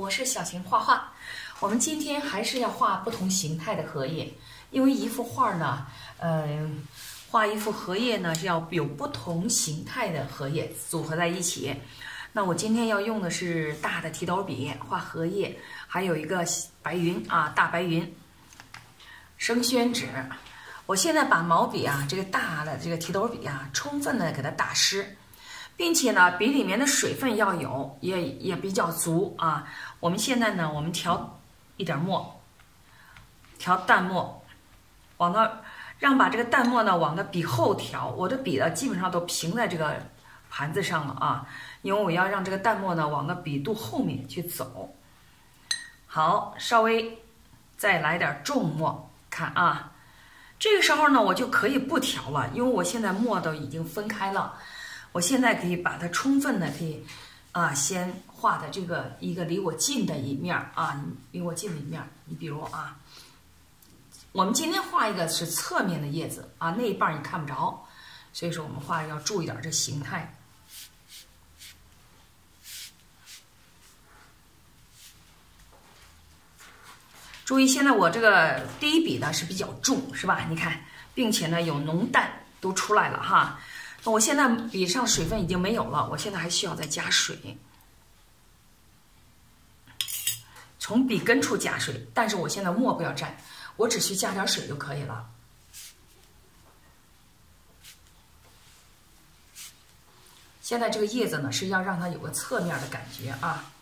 我是小晴画画。我们今天还是要画不同形态的荷叶，因为一幅画呢，呃，画一幅荷叶呢是要有不同形态的荷叶组合在一起。那我今天要用的是大的提斗笔画荷叶，还有一个白云啊，大白云，生宣纸。我现在把毛笔啊，这个大的这个提斗笔啊，充分的给它打湿。并且呢，笔里面的水分要有，也也比较足啊。我们现在呢，我们调一点墨，调淡墨，往那让把这个淡墨呢往那笔后调。我的笔呢基本上都平在这个盘子上了啊，因为我要让这个淡墨呢往那笔肚后面去走。好，稍微再来点重墨，看啊，这个时候呢我就可以不调了，因为我现在墨都已经分开了。我现在可以把它充分的可以，啊，先画的这个一个离我近的一面儿啊，离我近的一面儿。你比如啊，我们今天画一个是侧面的叶子啊，那一半你看不着，所以说我们画要注意点这形态。注意，现在我这个第一笔呢是比较重，是吧？你看，并且呢有浓淡都出来了哈。我现在笔上水分已经没有了，我现在还需要再加水，从笔根处加水。但是我现在墨不要沾，我只需加点水就可以了。现在这个叶子呢是要让它有个侧面的感觉啊。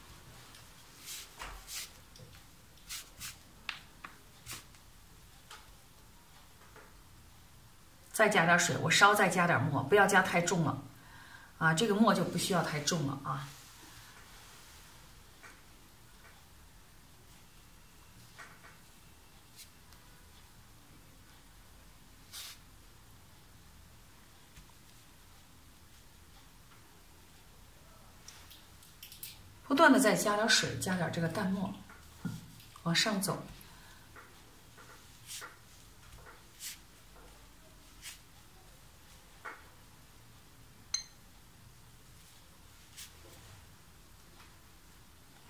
再加点水，我稍再加点墨，不要加太重了，啊，这个墨就不需要太重了啊。不断的再加点水，加点这个淡墨，往上走。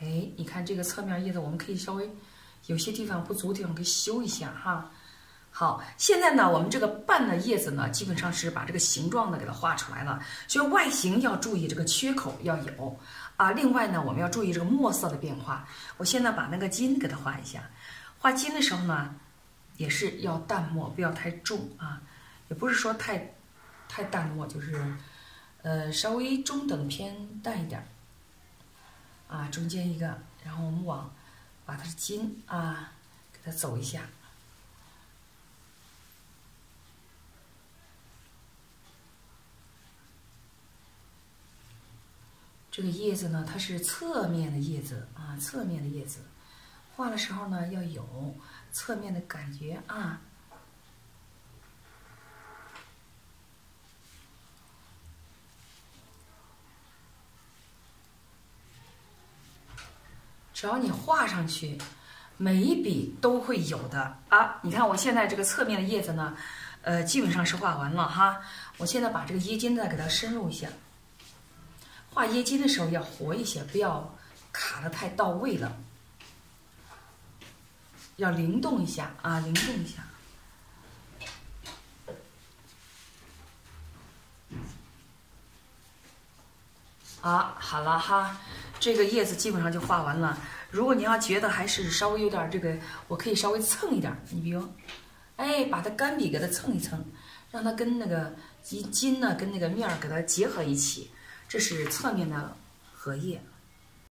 哎，你看这个侧面叶子，我们可以稍微有些地方不足的地方，可以修一下哈。好，现在呢，我们这个瓣的叶子呢，基本上是把这个形状呢给它画出来了，所以外形要注意这个缺口要有啊。另外呢，我们要注意这个墨色的变化。我现在把那个金给它画一下，画金的时候呢，也是要淡墨，不要太重啊，也不是说太太淡墨，就是呃稍微中等偏淡一点儿。啊，中间一个，然后我们往把它的筋啊给它走一下。这个叶子呢，它是侧面的叶子啊，侧面的叶子，画的时候呢要有侧面的感觉啊。只要你画上去，每一笔都会有的啊！你看我现在这个侧面的叶子呢，呃，基本上是画完了哈。我现在把这个椰筋再给它深入一下。画椰筋的时候要活一些，不要卡的太到位了，要灵动一下啊，灵动一下。啊，好了哈，这个叶子基本上就画完了。如果你要觉得还是稍微有点这个，我可以稍微蹭一点。你比如，哎，把它干笔给它蹭一蹭，让它跟那个一筋呢，跟那个面儿给它结合一起。这是侧面的荷叶。